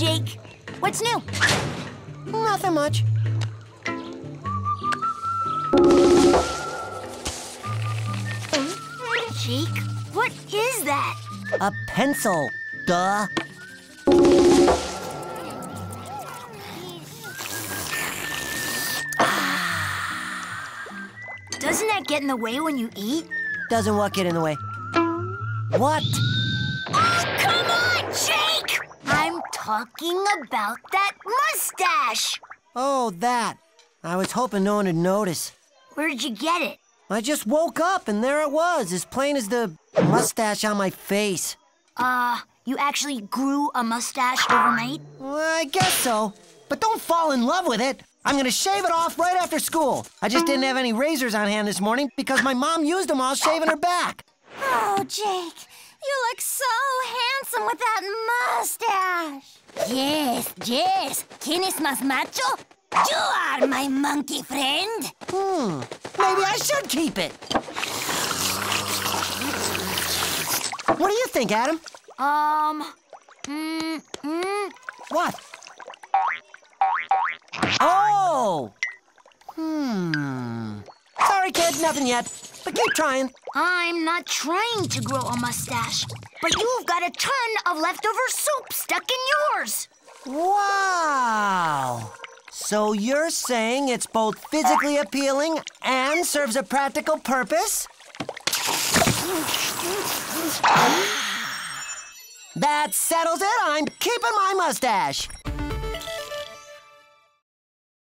Jake. What's new? Nothing much. Jake, what is that? A pencil. Duh. Doesn't that get in the way when you eat? Doesn't what get in the way? What? Talking about that mustache. Oh, that. I was hoping no one would notice. Where'd you get it? I just woke up and there it was, as plain as the mustache on my face. Uh, you actually grew a mustache overnight? Well, I guess so. But don't fall in love with it. I'm gonna shave it off right after school. I just didn't have any razors on hand this morning because my mom used them while shaving her back. Oh, Jake, you look so handsome with that mustache. Yes, yes. ¿Quién es más macho? You are my monkey friend. Hmm, maybe I should keep it. What do you think, Adam? Um, mm, mm, What? Oh! Hmm. Sorry, kid, nothing yet. But keep trying. I'm not trying to grow a mustache, but you've got a ton of leftover soup stuck in yours. Wow! So you're saying it's both physically appealing and serves a practical purpose? That settles it. I'm keeping my mustache.